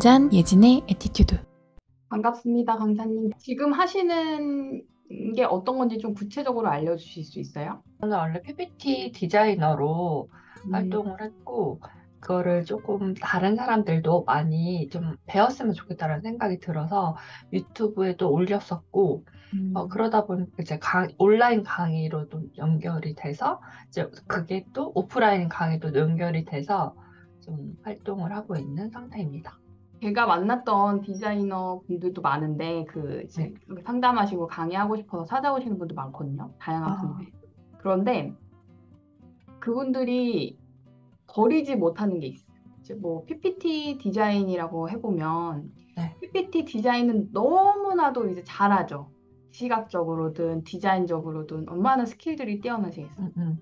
전예진의 attitude. 반갑습니다, 강사님. 지금 하시는 게 어떤 건지 좀 구체적으로 알려주실 수 있어요? 저는 원래 PPT 디자이너로 음. 활동을 했고, 그거를 조금 다른 사람들도 많이 좀 배웠으면 좋겠다는 생각이 들어서 유튜브에도 올렸었고, 음. 어, 그러다 보니까 이제 강, 온라인 강의로도 연결이 돼서, 이제 그게 또 오프라인 강의도 연결이 돼서 좀 활동을 하고 있는 상태입니다. 제가 만났던 디자이너 분들도 많은데 그 이제 네. 상담하시고 강의하고 싶어서 찾아오시는 분도 많거든요. 다양한 아. 분들. 그런데 그분들이 버리지 못하는 게 있어요. 이제 뭐 PPT 디자인이라고 해보면 네. PPT 디자인은 너무나도 이제 잘하죠. 시각적으로든 디자인적으로든 얼마나 스킬들이 뛰어나시겠어요. 음, 음.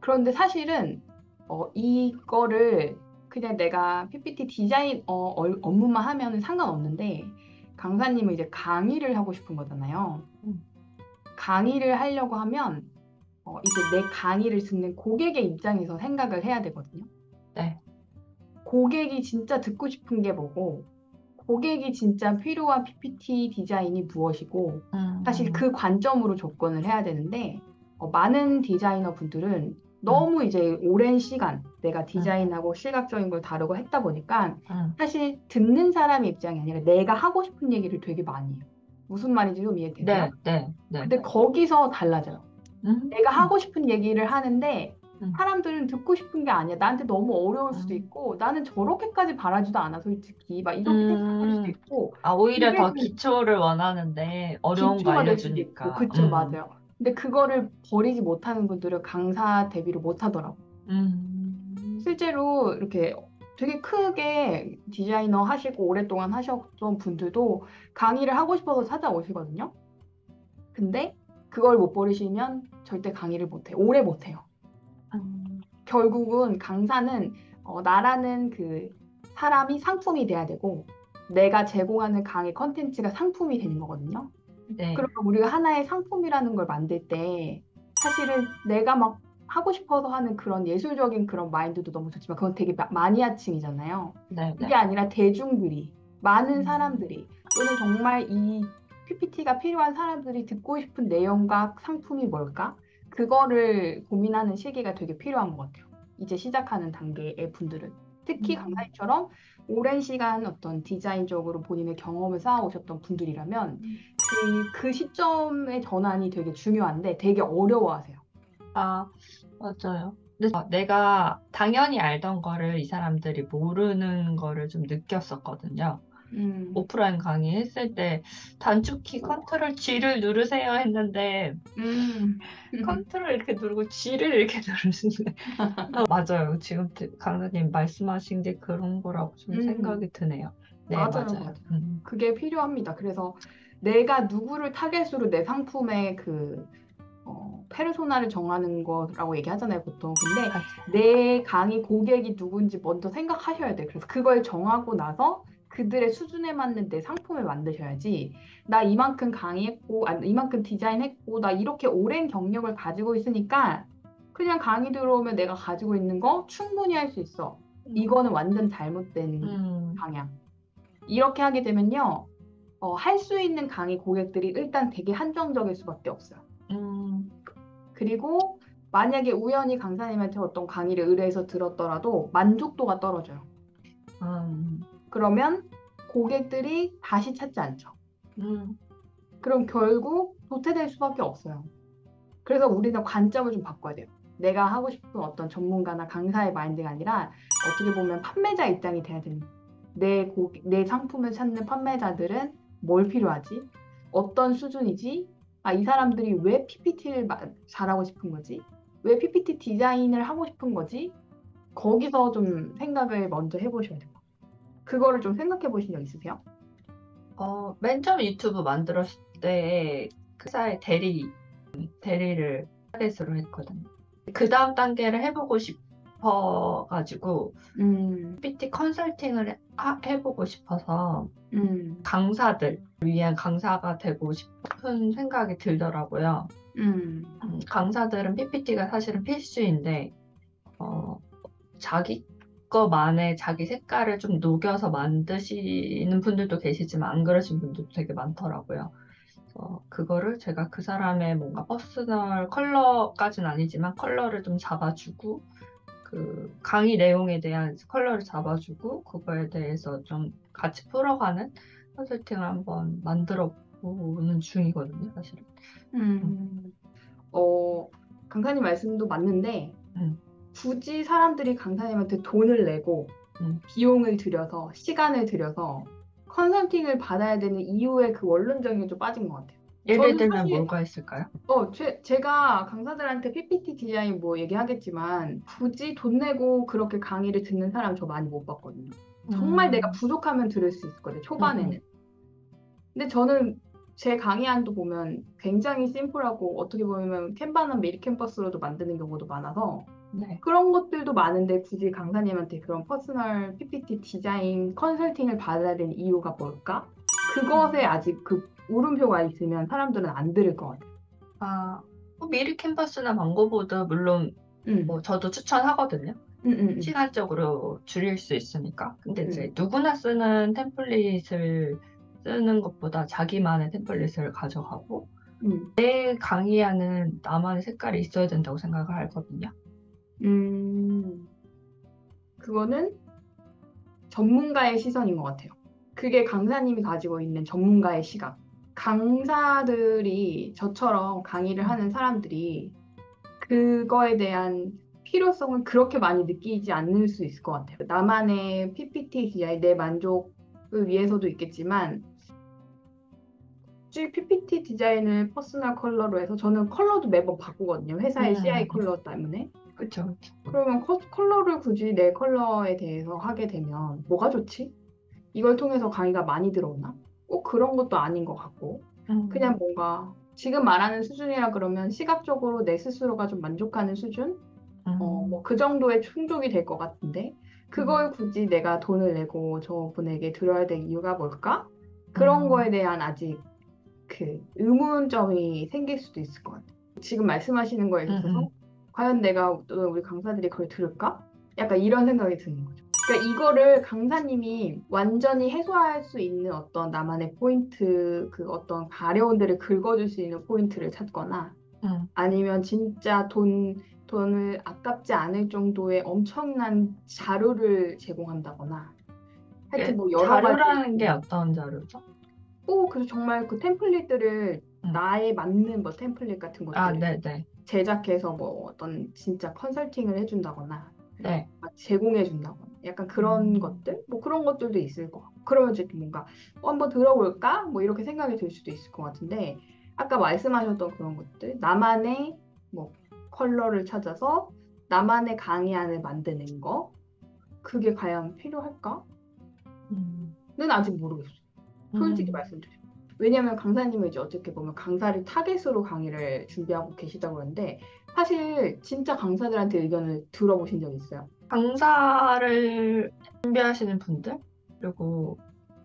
그런데 사실은 어, 이거를 그냥 내가 PPT 디자인 어, 얼- 업무만 하면 상관없는데 강사님은 이제 강의를 하고 싶은 거잖아요. 음. 강의를 하려고 하면 어, 이제 내 강의를 듣는 고객의 입장에서 생각을 해야 되거든요. 네. 고객이 진짜 듣고 싶은 게 뭐고 고객이 진짜 필요한 PPT 디자인이 무엇이고 음, 사실 그 관점으로 접근을 해야 되는데 어, 많은 디자이너 분들은 너무 이제 오랜 시간 내가 디자인하고 시각적인 걸 다루고 했다 보니까 음, 사실 듣는 사람의 입장이 아니라 내가 하고 싶은 얘기를 되게 많이 해요. 무슨 말인지 좀 이해되세요? 네, 네, 네. 근데 거기서 달라져요. 음, 내가 하고 싶은 얘기를 하는데 음. 사람들은 듣고 싶은 게 아니야. 나한테 너무 어려울 수도 음. 있고 나는 저렇게까지 바라지도 않아 솔직히 막 이렇게 음. 생각할 수도 있고 아, 오히려 더 기초를 원하는데 어려운 거 알려주니까. 그쵸 음, 맞아요. 근데 그거를 버리지 못하는 분들은 강사 대비를 못 하더라고. 음, 실제로 이렇게 되게 크게 디자이너 하시고 오랫동안 하셨던 분들도 강의를 하고 싶어서 찾아오시거든요. 근데 그걸 못 버리시면 절대 강의를 못해요. 오래 못 해요. 음, 결국은 강사는 어, 나라는 그 사람이 상품이 돼야 되고 내가 제공하는 강의 컨텐츠가 상품이 되는 거거든요. 네. 그러면 우리가 하나의 상품이라는 걸 만들 때 사실은 내가 막 하고 싶어서 하는 그런 예술적인 그런 마인드도 너무 좋지만 그건 되게 마- 마니아층이잖아요. 네, 그게 네. 아니라 대중들이 많은 음. 사람들이 또는 정말 이 PPT가 필요한 사람들이 듣고 싶은 내용과 상품이 뭘까? 그거를 고민하는 시기가 되게 필요한 것 같아요. 이제 시작하는 단계의 분들은 특히 음. 강사님처럼 오랜 시간 어떤 디자인적으로 본인의 경험을 쌓아오셨던 분들이라면 그, 그 시점의 전환이 되게 중요한데 되게 어려워하세요. 아, 맞아요. 근데 어, 내가 당연히 알던 거를 이 사람들이 모르는 거를 좀 느꼈었거든요. 음, 오프라인 강의 했을 때 단축키 컨트롤 G를 누르세요 했는데 음, 컨트롤 이렇게 누르고 G를 이렇게 누르시네. 어, 맞아요. 지금 드- 강사님 말씀하신 게 그런 거라고 좀 음. 생각이 드네요. 네, 맞아요, 맞아요. 맞아요. 음, 그게 필요합니다. 그래서 내가 누구를 타겟으로 내 상품의 그 어, 페르소나를 정하는 거라고 얘기하잖아요, 보통. 근데. 내 강의 고객이 누군지 먼저 생각하셔야 돼요. 그래서 그걸 정하고 나서 그들의 수준에 맞는 내 상품을 만드셔야지. 나 이만큼 강의했고, 아니, 이만큼 디자인했고, 나 이렇게 오랜 경력을 가지고 있으니까 그냥 강의 들어오면 내가 가지고 있는 거 충분히 할 수 있어. 이거는 완전 잘못된 음, 방향. 이렇게 하게 되면요, 어, 할 수 있는 강의 고객들이 일단 되게 한정적일 수밖에 없어요. 음, 그리고 만약에 우연히 강사님한테 어떤 강의를 의뢰해서 들었더라도 만족도가 떨어져요. 음, 그러면 고객들이 다시 찾지 않죠. 음, 그럼 결국 도태될 수밖에 없어요. 그래서 우리는 관점을 좀 바꿔야 돼요. 내가 하고 싶은 어떤 전문가나 강사의 마인드가 아니라 어떻게 보면 판매자 입장이 돼야 됩니다. 내, 고, 내 상품을 찾는 판매자들은 뭘 필요하지? 어떤 수준이지? 아, 이 사람들이 왜 PPT를 잘하고 싶은 거지? 왜 PPT 디자인을 하고 싶은 거지? 거기서 좀 생각을 먼저 해보셔야 돼요. 그거를 좀 생각해 보신 적 있으세요? 어, 맨 처음 유튜브 만들었을 때그 회사의 대리, 대리를 타겟으로 했거든요. 그 다음 단계를 해보고 싶 어가지고 음, PPT 컨설팅을 하- 해보고 싶어서 음, 강사들 위한 강사가 되고 싶은 생각이 들더라고요. 음, 음, 강사들은 PPT가 사실은 필수인데 어, 자기 것만의 자기 색깔을 좀 녹여서 만드시는 분들도 계시지만 안 그러신 분들도 되게 많더라고요. 그래서 그거를 제가 그 사람의 뭔가 personal 컬러까지는 아니지만 컬러를 좀 잡아주고 그 강의 내용에 대한 컬러를 잡아주고 그거에 대해서 좀 같이 풀어가는 컨설팅을 한번 만들어 보는 중이거든요, 사실은. 음. 어, 강사님 말씀도 맞는데, 음. 굳이 사람들이 강사님한테 돈을 내고, 음. 비용을 들여서, 시간을 들여서, 컨설팅을 받아야 되는 이유의 그 원론적인 게 좀 빠진 것 같아요. 예를 저는 들면 사실- 뭐가 있을까요? 어, 제, 제가 강사들한테 PPT 디자인 뭐 얘기하겠지만, 굳이 돈 내고 그렇게 강의를 듣는 사람 저 많이 못 봤거든요. 정말 음. 내가 부족하면 들을 수 있거든요, 초반에는. 근데 저는 제 강의안도 보면 굉장히 심플하고 어떻게 보면 캔바나 미리캔버스로도 만드는 경우도 많아서 네. 그런 것들도 많은데 굳이 강사님한테 그런 personal PPT 디자인 컨설팅을 받아야 되는 이유가 뭘까? 그것에 아직 그 물음표가 있으면 사람들은 안 들을 것 같아요. 아, 뭐 미리캔버스나 망고보드 물론 음, 뭐 저도 추천하거든요. 음, 음, 음. 시간적으로 줄일 수 있으니까. 근데 음. 이제 누구나 쓰는 템플릿을 쓰는 것보다 자기만의 템플릿을 가져가고 음. 내 강의하는 나만의 색깔이 있어야 된다고 생각을 하거든요. 음, 그거는 전문가의 시선인 것 같아요. 그게 강사님이 가지고 있는 전문가의 시각. 강사들이 저처럼 강의를 하는 사람들이 그거에 대한 필요성을 그렇게 많이 느끼지 않을 수 있을 것 같아요. 나만의 PPT 디자인, 내 만족을 위해서도 있겠지만, PPT 디자인을 personal color로 해서 저는 컬러도 매번 바꾸거든요. 회사의 음. CI 컬러 때문에. 그렇죠. 그러면 컬- 컬러를 굳이 내 컬러에 대해서 하게 되면 뭐가 좋지? 이걸 통해서 강의가 많이 들어오나? 꼭 그런 것도 아닌 것 같고 그냥 뭔가 지금 말하는 수준이라 그러면 시각적으로 내 스스로가 좀 만족하는 수준? 어, 뭐 그 정도의 충족이 될 것 같은데 그걸 굳이 내가 돈을 내고 저분에게 들어야 될 이유가 뭘까? 그런 음. 거에 대한 아직 그 의문점이 생길 수도 있을 것 같아요. 지금 말씀하시는 거에 있어서 음, 음. 과연 내가 또 우리 강사들이 그걸 들을까? 약간 이런 생각이 드는 거죠. 그러니까 이거를 강사님이 완전히 해소할 수 있는 어떤 나만의 포인트, 그 어떤 가려운 데를 긁어줄 수 있는 포인트를 찾거나 음. 아니면 진짜 돈, 돈을 아깝지 않을 정도의 엄청난 자료를 제공한다거나 하여튼 뭐 여러 가지 자료라는 게 어떤 자료죠? 오, 그래서 정말 그 템플릿들을 음. 나에 맞는 뭐 템플릿 같은 것들 아, 네, 네. 제작해서 뭐 어떤 진짜 컨설팅을 해준다거나 네. 막 제공해 준다거나 약간 그런 음. 것들 뭐 그런 것들도 있을 것 같고 그러면 이제 뭔가 어, 한번 들어볼까 뭐 이렇게 생각이 들 수도 있을 것 같은데 아까 말씀하셨던 그런 것들 나만의 뭐 컬러를 찾아서 나만의 강의안을 만드는 거 그게 과연 필요할까? 음. 는 아직 모르겠어요. 솔직히 음. 말씀드려요. 왜냐하면 강사님은 이제 어떻게 보면 강사를 타겟으로 강의를 준비하고 계시다고 그러는데 사실 진짜 강사들한테 의견을 들어보신 적 있어요? 강사를 준비하시는 분들 그리고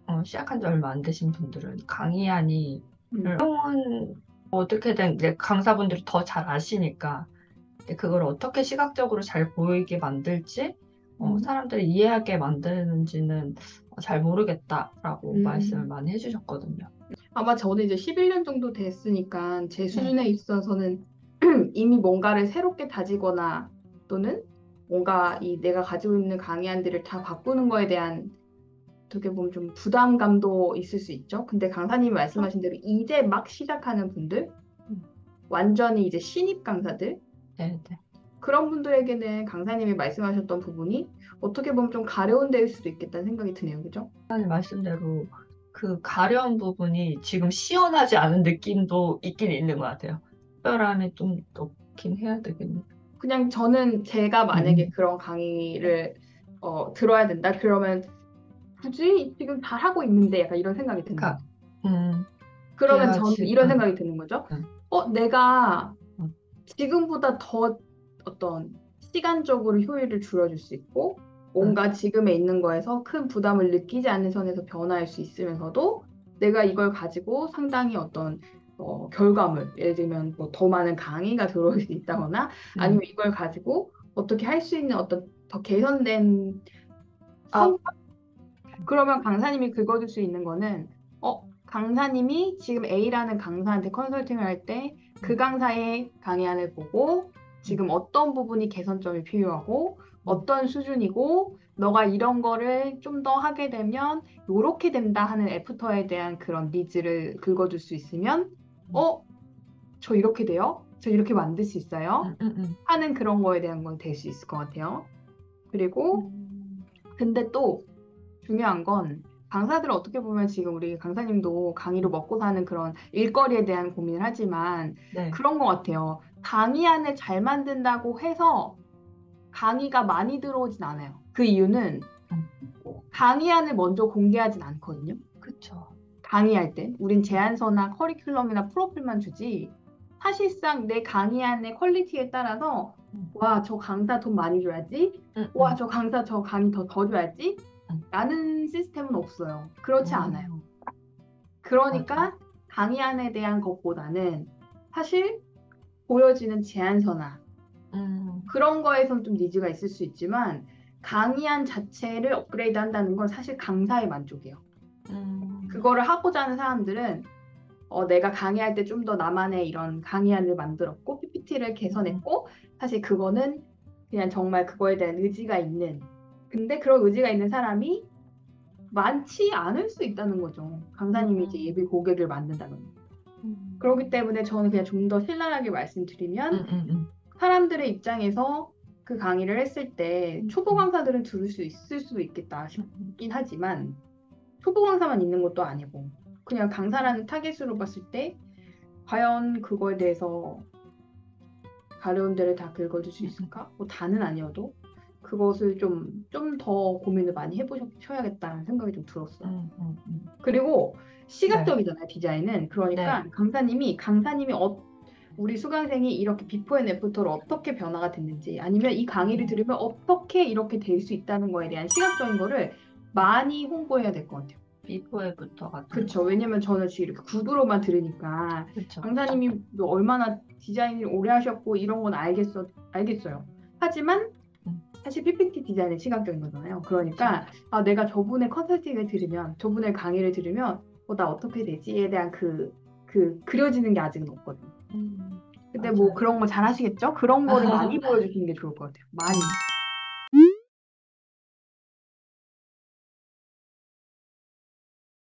어, 시작한 지 얼마 안 되신 분들은 강의안이 음. 형은 어떻게든 이제 강사분들이 더 잘 아시니까 그걸 어떻게 시각적으로 잘 보이게 만들지 어, 음. 사람들이 이해하게 만드는지는 어, 잘 모르겠다라고 음. 말씀을 많이 해주셨거든요. 아마 저는 이제 11년 정도 됐으니까 네. 제 수준에 있어서는 이미 뭔가를 새롭게 다지거나 또는 뭔가 이 내가 가지고 있는 강의안들을 다 바꾸는 거에 대한 어떻게 보면 좀 부담감도 있을 수 있죠. 근데 강사님이 말씀하신 대로 이제 막 시작하는 분들, 음. 완전히 이제 신입 강사들, 네, 네. 그런 분들에게는 강사님이 말씀하셨던 부분이 어떻게 보면 좀 가려운 데일 수도 있겠다는 생각이 드네요. 그죠? 사장님 말씀대로 그 가려운 부분이 지금 시원하지 않은 느낌도 있긴 있는 것 같아요. 특별함이 좀 넣긴 해야 되겠네요. 그냥 저는 제가 만약에 음. 그런 강의를 어, 들어야 된다 그러면 굳이 지금 잘 하고 있는데 약간 이런 생각이 드는 그러니까, 거죠. 음, 그러면 저는 지금- 이런 음. 생각이 드는 거죠. 음. 어, 내가 음. 지금보다 더 어떤 시간적으로 효율을 줄여줄 수 있고 뭔가 음. 지금에 있는 거에서 큰 부담을 느끼지 않는 선에서 변화할 수 있으면서도 내가 이걸 가지고 상당히 어떤 어, 결과물, 예를 들면 뭐 더 많은 강의가 들어올 수 있다거나 음. 아니면 이걸 가지고 어떻게 할 수 있는 어떤 더 개선된 아. 선- 그러면 강사님이 긁어줄 수 있는 거는 어 강사님이 지금 A라는 강사한테 컨설팅을 할 때 그 강사의 강의안을 보고 지금 어떤 부분이 개선점이 필요하고 어떤 수준이고 너가 이런 거를 좀 더 하게 되면 요렇게 된다 하는 after에 대한 그런 needs를 긁어줄 수 있으면 어? 저 이렇게 돼요? 저 이렇게 만들 수 있어요? 음, 음, 음. 하는 그런 거에 대한 건 될 수 있을 것 같아요. 그리고 음. 근데 또 중요한 건 강사들은 어떻게 보면 지금 우리 강사님도 강의로 먹고 사는 그런 일거리에 대한 고민을 하지만 네. 그런 것 같아요. 강의안을 잘 만든다고 해서 강의가 많이 들어오진 않아요. 그 이유는 강의안을 먼저 공개하진 않거든요. 그쵸. 강의할 때 우린 제안서나 커리큘럼이나 프로필만 주지 사실상 내 강의안의 quality에 따라서 음. 와 저 강사 돈 많이 줘야지 음, 와 음. 저 강사 저 강의 더 더 줘야지 음. 라는 시스템은 없어요 그렇지 음. 않아요 그러니까. 강의안에 대한 것보다는 사실 보여지는 제안서나 음. 그런 거에선 좀 니즈가 있을 수 있지만 강의안 자체를 업그레이드 한다는 건 사실 강사의 만족이에요 음. 그거를 하고자 하는 사람들은 어, 내가 강의할 때 좀 더 나만의 이런 강의안을 만들었고 PPT를 개선했고 사실 그거는 그냥 정말 그거에 대한 의지가 있는 근데 그런 의지가 있는 사람이 많지 않을 수 있다는 거죠. 강사님이 이제 음. 예비 고객을 만든다면. 음. 그렇기 때문에 저는 그냥 좀 더 신랄하게 말씀드리면 음, 음, 음. 사람들의 입장에서 그 강의를 했을 때 음. 초보 강사들은 들을 수 있을 수도 있겠다 싶긴 하지만 초보 강사만 있는 것도 아니고 그냥 강사라는 타겟으로 봤을 때 과연 그거에 대해서 가려운 데를 다 긁어줄 수 있을까? 뭐 다는 아니어도 그것을 좀 좀 더 고민을 많이 해보셔야겠다는 생각이 좀 들었어요. 음, 음, 음. 그리고 시각적이잖아요, 디자인은. 그러니까 네. 강사님이 강사님이 어, 우리 수강생이 이렇게 before and after로 어떻게 변화가 됐는지 아니면 이 강의를 들으면 어떻게 이렇게 될 수 있다는 거에 대한 시각적인 거를 많이 홍보해야 될 것 같아요. before after 같은 그렇죠. 왜냐면 저는 지금 이렇게 구두로만 들으니까 그렇죠. 강사님이 뭐 얼마나 디자인을 오래 하셨고 이런 건 알겠어, 알겠어요. 하지만 음. 사실 PPT 디자인은 시각적인 거잖아요. 그러니까 아, 내가 저분의 컨설팅을 들으면, 저분의 강의를 들으면 어, 나 어떻게 되지에 대한 그, 그 그려지는 게 아직은 없거든요. 음. 근데 맞아요. 뭐 그런 거 잘 하시겠죠? 그런 거를 많이 보여주시는 게 좋을 것 같아요. 많이.